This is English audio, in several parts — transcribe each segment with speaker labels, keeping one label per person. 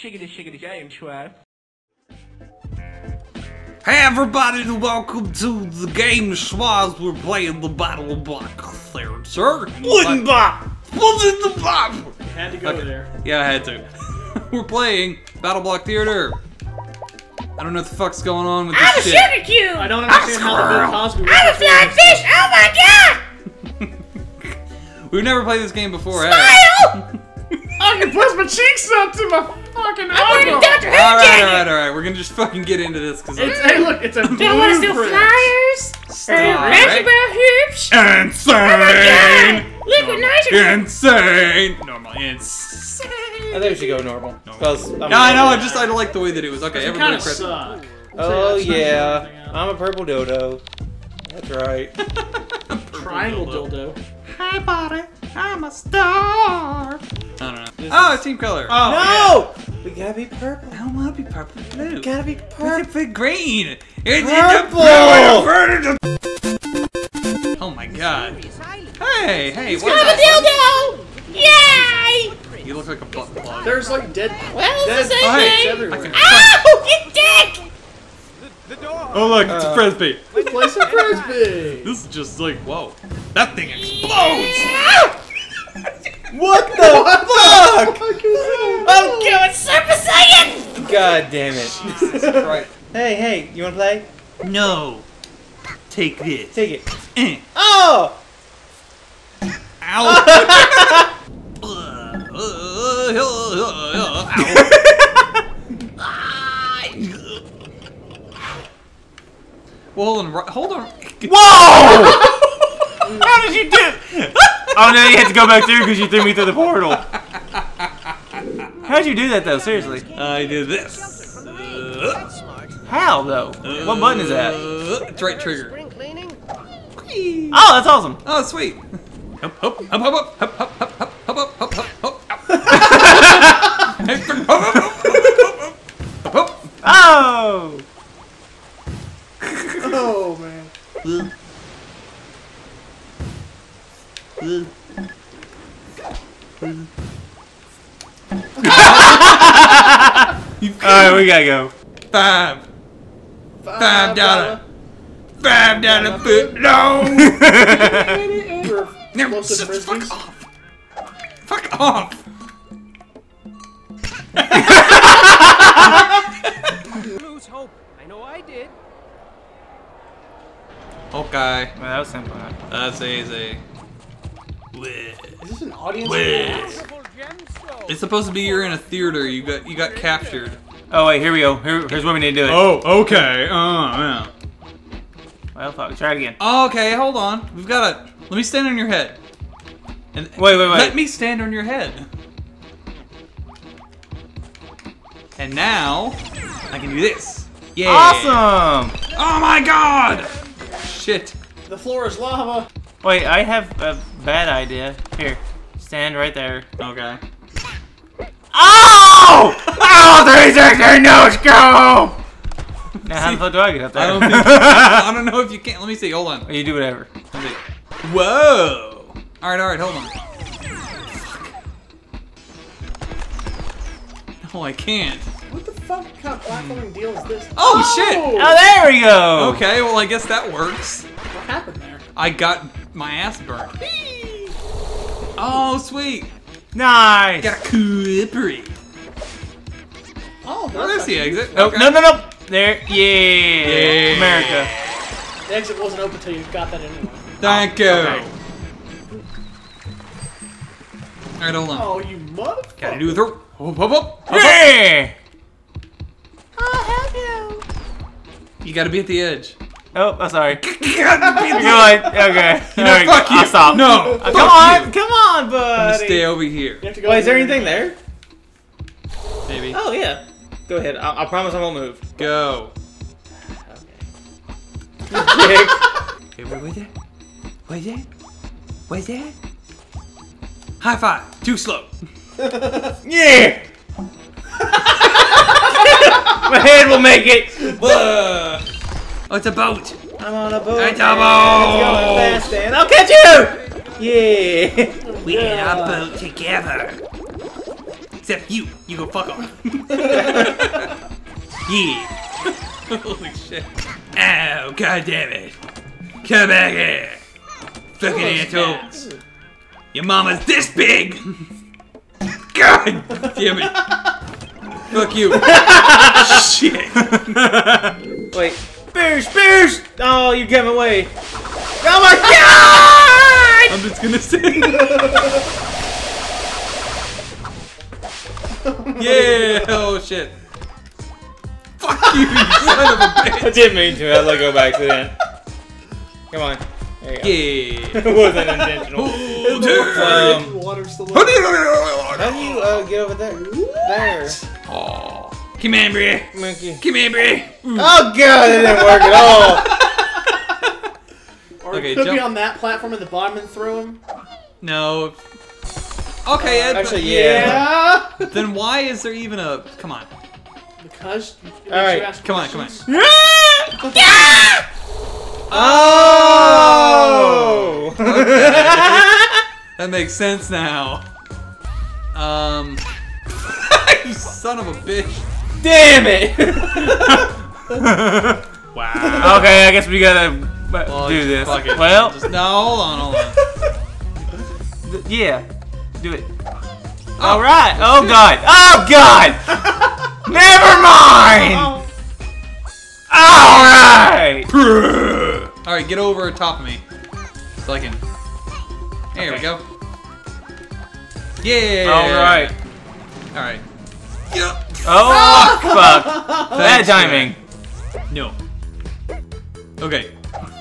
Speaker 1: Shiggity shiggity James Schwab.
Speaker 2: Hey everybody, and welcome to the game Schwaz. We're playing the Battle Block Third, sir.
Speaker 3: Wooden bop!
Speaker 2: Wooden the Block!
Speaker 3: Had to go
Speaker 2: Okay.
Speaker 3: there.
Speaker 2: Yeah, I had to. We're playing Battle Block Theater. I don't know what the fuck's going on with this
Speaker 4: I'm a
Speaker 2: this shit.
Speaker 4: sugar cube!
Speaker 3: I don't understand how the Bill
Speaker 2: squirrel.
Speaker 3: Cosby
Speaker 4: I'm a flying fish! Oh my god!
Speaker 2: We've never played this game before, have
Speaker 4: Smile!
Speaker 3: I can press my cheeks up to my fucking
Speaker 4: I'm wearing. Dr. Who
Speaker 2: Alright,
Speaker 4: jacket!
Speaker 2: alright, alright. We're gonna just fucking get into this because
Speaker 3: It's, hey, look, it's a
Speaker 4: Do you want to steal
Speaker 3: blueprint.
Speaker 4: flyers? Or
Speaker 2: Alright.
Speaker 4: Uh, basketball hoops?
Speaker 2: insane!
Speaker 4: Oh God! Look what nicer!
Speaker 2: Insane! Normal, insane.
Speaker 5: I think we should go normal. Because
Speaker 2: No, I know. I just I like the way that it was. Okay,
Speaker 3: It
Speaker 2: everybody
Speaker 3: kind of
Speaker 2: press.
Speaker 3: suck.
Speaker 5: Oh
Speaker 3: Say
Speaker 5: yeah. I'm a purple dodo. That's right.
Speaker 3: Triangle dildo.
Speaker 2: Hi, buddy. I'm a star. I don't know. Oh, team color.
Speaker 3: Oh,
Speaker 5: no, we gotta be purple.
Speaker 2: I don't want to be purple. Blue.
Speaker 5: We gotta be
Speaker 2: Purple.
Speaker 5: purple.
Speaker 2: green.
Speaker 5: Purple.
Speaker 2: Oh my god. Hey, hey,
Speaker 4: I'm a dildo! Yay!
Speaker 2: You look like a butt plug.
Speaker 3: There's like dead.
Speaker 4: Well, it's
Speaker 3: dead
Speaker 4: the same
Speaker 2: Oh, hey.
Speaker 4: thing!
Speaker 3: everywhere.
Speaker 4: Ow! You dick!
Speaker 2: Oh look, it's a uh, frisbee.
Speaker 3: Let's play some frisbee.
Speaker 2: This is just like whoa. That thing explodes.
Speaker 5: What the fuck?
Speaker 4: Oh god, Super Saiyan!
Speaker 5: God damn it. Hey, hey, you wanna play?
Speaker 2: No. Take this.
Speaker 5: Take it.
Speaker 2: Eh.
Speaker 5: Oh!
Speaker 2: Ow. well, hold on, hold on.
Speaker 5: Whoa! How did you do? Oh no, you had to go back through because you threw me through the portal. How'd you do that though? Seriously?
Speaker 2: I did this. Uh,
Speaker 5: How though? What button is that?
Speaker 2: uh, It's right trigger.
Speaker 5: Oh, that's awesome.
Speaker 2: Oh, sweet. Hop, hop, hop, hop, hop, hop, hop, hop, hop, hop, hop, hop, hop, hop. Hop, hop, hop, hop, hop, hop.
Speaker 5: Oh!
Speaker 3: Oh man.
Speaker 5: Alright, we gotta go.
Speaker 2: Five. Five dollar. Five dollar foot long. No,
Speaker 3: Explosive
Speaker 2: shut the fuck off. Fuck off.
Speaker 1: Lose hope. I know I did.
Speaker 2: Okay,
Speaker 5: Well, that was simple. huh?
Speaker 2: that's easy.
Speaker 3: Is this an audience?
Speaker 2: Whiz.
Speaker 1: Triple gemstone.
Speaker 2: It's supposed to be you're in a theater. You got you got captured.
Speaker 5: Oh wait, here we go. Here, here's what we need to do it.
Speaker 2: Oh, okay. Uh, yeah.
Speaker 5: Well, fuck. Try it again.
Speaker 2: Okay, hold on. We've got to. Let me stand on your head. And
Speaker 5: Wait, wait, wait.
Speaker 2: Let me stand on your head. And now I can do this. Yeah.
Speaker 5: Awesome!
Speaker 2: Oh my god! Shit.
Speaker 3: The floor is lava.
Speaker 5: Wait, I have a bad idea. Here, stand right there.
Speaker 2: Okay.
Speaker 5: Oh! Oh, 360 no scope! Now, how the fuck do I get up there?
Speaker 2: I don't think. I don't know if you can. Let me see. Hold on.
Speaker 5: you do whatever.
Speaker 2: Let me see. Whoa. All right. All right. Hold on. Fuck. No, I can't.
Speaker 3: What the fuck kind of platforming hmm. deal is this?
Speaker 2: Oh, shit.
Speaker 5: Oh, there we go!
Speaker 2: Okay. Well, I guess that works.
Speaker 3: What happened there?
Speaker 2: I got my ass burnt. Oh, sweet.
Speaker 5: Nice!
Speaker 2: Got a cooperate.
Speaker 3: Oh,
Speaker 2: Oh,
Speaker 3: that's
Speaker 2: there's the exit.
Speaker 5: Oh,
Speaker 2: Okay.
Speaker 5: no, no, no! There, yeah!
Speaker 2: Yeah.
Speaker 5: America.
Speaker 3: The exit wasn't open until you got that anyway.
Speaker 2: Thank oh, you.
Speaker 5: Okay.
Speaker 2: All right, hold on.
Speaker 3: Oh, you motherfucker.
Speaker 2: Gotta do the throw. Hop, hop, hop, hop, hop.
Speaker 5: Yeah!
Speaker 4: I'll help you!
Speaker 2: You gotta be at the edge.
Speaker 5: Oh, I'm sorry.
Speaker 2: you gotta be at the
Speaker 5: Go on. Okay.
Speaker 2: You know,
Speaker 5: Alright,
Speaker 2: fuck you.
Speaker 5: I'll stop.
Speaker 2: No.
Speaker 5: Uh,
Speaker 2: fuck
Speaker 5: come on,
Speaker 2: you.
Speaker 5: come on,
Speaker 2: I'm
Speaker 5: buddy.
Speaker 2: stay over here.
Speaker 3: You have to go
Speaker 5: Wait, is there
Speaker 3: here.
Speaker 5: anything there?
Speaker 2: Maybe.
Speaker 5: Oh yeah. Go ahead. I, I promise I won't move.
Speaker 2: Go.
Speaker 5: Dick.
Speaker 2: Okay, wait, wait there. Wait there. Wait there. High five. Too slow.
Speaker 5: yeah. My head will make it.
Speaker 2: Whoa. Oh, it's a boat.
Speaker 5: I'm on a boat.
Speaker 2: Hey,
Speaker 5: and
Speaker 2: Dumbo!
Speaker 5: It's going fast, and I'll catch you. Yeah.
Speaker 2: We're in a boat together. Except you. You go fuck off. yeah. Holy shit. Ow, god damn it. Come back here. Fucking asshole. Your mama's this big. God damn it. Fuck you. shit.
Speaker 5: Wait. Spears, Spears! Oh, you gave away. Oh my god!
Speaker 2: I'm just gonna say. yeah. Oh shit. Fuck you, you son of a
Speaker 5: I
Speaker 2: bitch.
Speaker 5: I didn't mean to. I let go back to that. Come on. There you go.
Speaker 2: Yeah.
Speaker 5: it wasn't intentional.
Speaker 2: Oh, damn.
Speaker 5: Um,
Speaker 3: Water's the
Speaker 2: How do you-
Speaker 5: how do you uh, get over there? There.
Speaker 2: Oh. Come on, Brie.
Speaker 5: Monkey.
Speaker 2: Come on, Brie.
Speaker 5: Oh god, it didn't work at all.
Speaker 3: Or
Speaker 2: Okay,
Speaker 3: it could be on that platform at the bottom and throw him.
Speaker 2: No. Okay, Ed,
Speaker 5: Actually, yeah.
Speaker 3: Yeah.
Speaker 2: Then why is there even a? Come on.
Speaker 3: Because.
Speaker 5: All right,
Speaker 3: you ask
Speaker 2: Come on, come on.
Speaker 3: questions.
Speaker 5: Oh!
Speaker 2: That makes sense now. Um. you son of a bitch.
Speaker 5: Damn it!
Speaker 2: Wow.
Speaker 5: okay, I guess we gotta uh,
Speaker 2: Well,
Speaker 5: do this.
Speaker 2: fuck it.
Speaker 5: Well,
Speaker 2: Just- no, hold on, hold on.
Speaker 5: th- yeah, do it. All right. Oh god. Oh god. Never mind. All right.
Speaker 2: All right, get over top of me, so I can. There we go. Yeah.
Speaker 5: All right.
Speaker 2: All right. Yep.
Speaker 5: Oh fuck. Bad timing.
Speaker 2: No. Okay.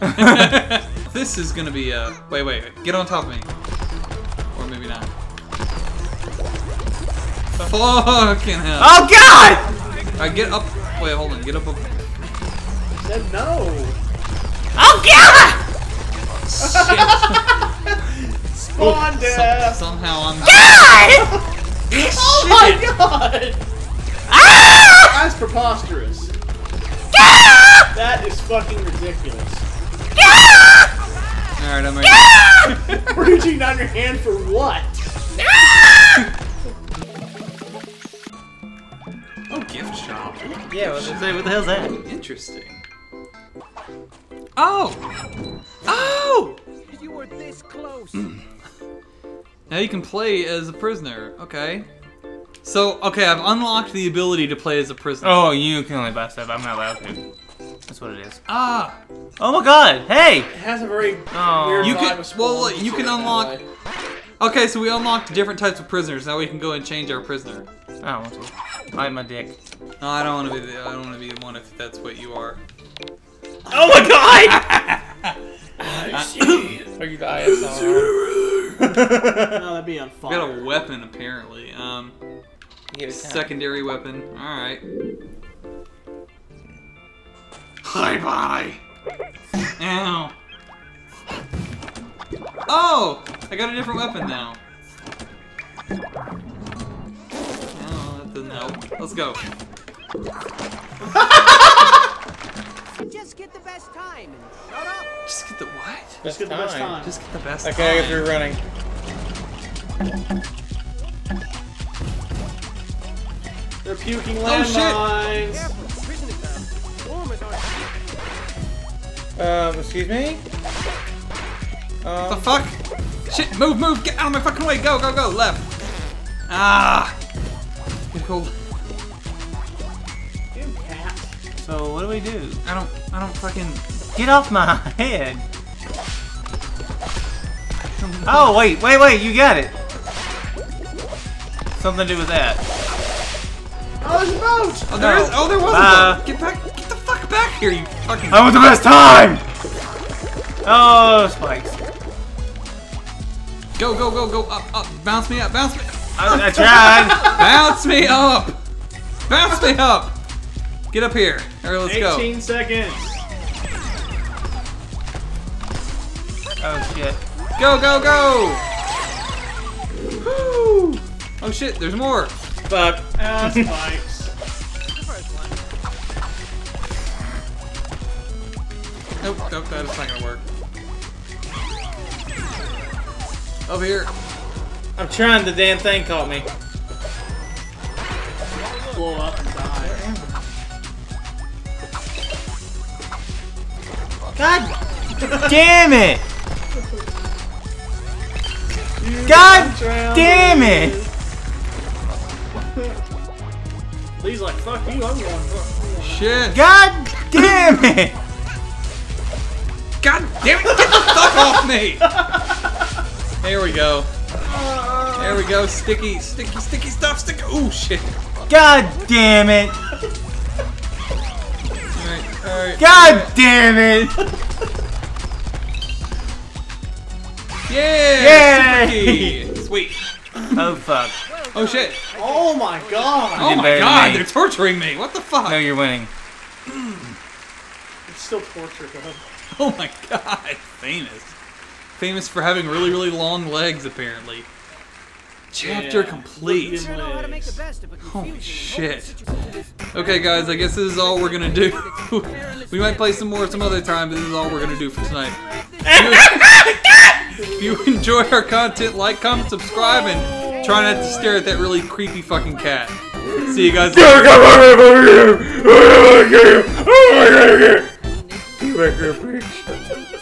Speaker 2: this is gonna be uh. Wait, wait, wait. Get on top of me. Or maybe not. Fucking hell.
Speaker 5: Oh god.
Speaker 2: Alright, get up. Wait, hold on. Get up. up.
Speaker 3: Said no.
Speaker 5: Oh god.
Speaker 3: Spawn
Speaker 2: Some-
Speaker 3: death.
Speaker 2: somehow I'm.
Speaker 5: God.
Speaker 3: Oh my god.
Speaker 5: Ah!
Speaker 3: That's preposterous.
Speaker 5: Ah!
Speaker 3: That is fucking ridiculous.
Speaker 2: Alright, I'm ready.
Speaker 3: Reaching down your hand for what?
Speaker 2: Oh, gift shop.
Speaker 5: Yeah, what, say, what the hell's that?
Speaker 2: Interesting. Oh! Oh!
Speaker 1: You were this close.
Speaker 2: Now you can play as a prisoner. Okay. So, okay, I've unlocked the ability to play as a prisoner.
Speaker 5: Oh, you can only buy stuff. I'm not allowed to. That's what it is.
Speaker 2: Ah!
Speaker 5: Oh my god. Hey.
Speaker 3: It has a very
Speaker 5: Oh.
Speaker 3: weird
Speaker 2: You
Speaker 3: vibe
Speaker 2: can- well, you can unlock- Okay, so we unlocked different types of prisoners. Now we can go and change our prisoner.
Speaker 5: I don't want to. I my dick.
Speaker 2: No, I don't want to be. The, I don't want to be the one if that's what you are.
Speaker 5: Oh my god! Are you the ISR?
Speaker 3: No, that'd be on
Speaker 2: We
Speaker 3: fire.
Speaker 2: got a weapon apparently. Um, secondary weapon. All right. Hi, bye. Ow. Oh, I got a different weapon now. Oh, that doesn't help. Let's go.
Speaker 1: Just get the best time and shut up.
Speaker 2: Just get the what?
Speaker 3: Just get the best time.
Speaker 2: Just get the best.
Speaker 5: Okay, if
Speaker 2: time.
Speaker 5: you're running.
Speaker 3: They're puking
Speaker 2: Oh, shit.
Speaker 3: landmines.
Speaker 1: Careful, prison exam. Warmers
Speaker 5: Um, excuse me?
Speaker 2: The
Speaker 5: Um,
Speaker 2: fuck? Shit! Move, move! Get out of my fucking way! Go, go, go! Left. Ah. Get cold.
Speaker 5: So what do we do?
Speaker 2: I don't. I don't fucking.
Speaker 5: Get off my head! Oh, wait, wait, wait, you got it! Something to do with that.
Speaker 3: Oh, there's a boat.
Speaker 2: Oh, there
Speaker 5: No.
Speaker 2: is. Oh, there was
Speaker 5: Uh,
Speaker 2: a boat. Get back. Get the fuck back here, you fucking.
Speaker 5: I want the best time! Oh, spikes.
Speaker 2: Go, go, go, go! Up, up! Bounce me up! Bounce me!
Speaker 5: I, I tried.
Speaker 2: Bounce me up! Bounce me up! Get up here. All right, let's go.
Speaker 3: 18 seconds.
Speaker 5: Oh, shit.
Speaker 2: Go, go, go! Woo! Oh shit! There's more.
Speaker 5: Fuck.
Speaker 3: Ah, spikes.
Speaker 2: Nope, nope, that is not gonna work. Over here.
Speaker 5: I'm trying, the damn thing caught me.
Speaker 3: blow up and die.
Speaker 5: God damn it! God damn it!
Speaker 3: Lee's like, fuck you, I'm going fuck.
Speaker 2: Shit.
Speaker 5: God damn it!
Speaker 2: God damn it! Get the fuck off me! There we go. There we go. Sticky, sticky, sticky stuff. Sticky. Oh shit.
Speaker 5: God damn it!
Speaker 2: Alright, alright.
Speaker 5: God damn it!
Speaker 2: Yeah!
Speaker 5: Yay!
Speaker 2: Super. Sweet.
Speaker 5: Oh fuck.
Speaker 2: Oh shit.
Speaker 3: Oh my god!
Speaker 2: Oh my god,
Speaker 5: me.
Speaker 2: they're torturing me. What the fuck?
Speaker 5: No, you're winning.
Speaker 3: It's still torture, though.
Speaker 2: Oh my god. Famous. Famous for having really, really long legs, apparently. Chapter
Speaker 3: Yeah.
Speaker 2: complete.
Speaker 3: Look at
Speaker 1: You know how to make the
Speaker 3: Legs.
Speaker 1: best of a
Speaker 2: Holy shit. Okay, guys, I guess this is all we're gonna do. we might play some more some other time, but this is all we're gonna do for tonight. If you, if you enjoy our content, like, comment, subscribe, and try not to stare at that really creepy fucking cat. See you guys later.
Speaker 5: You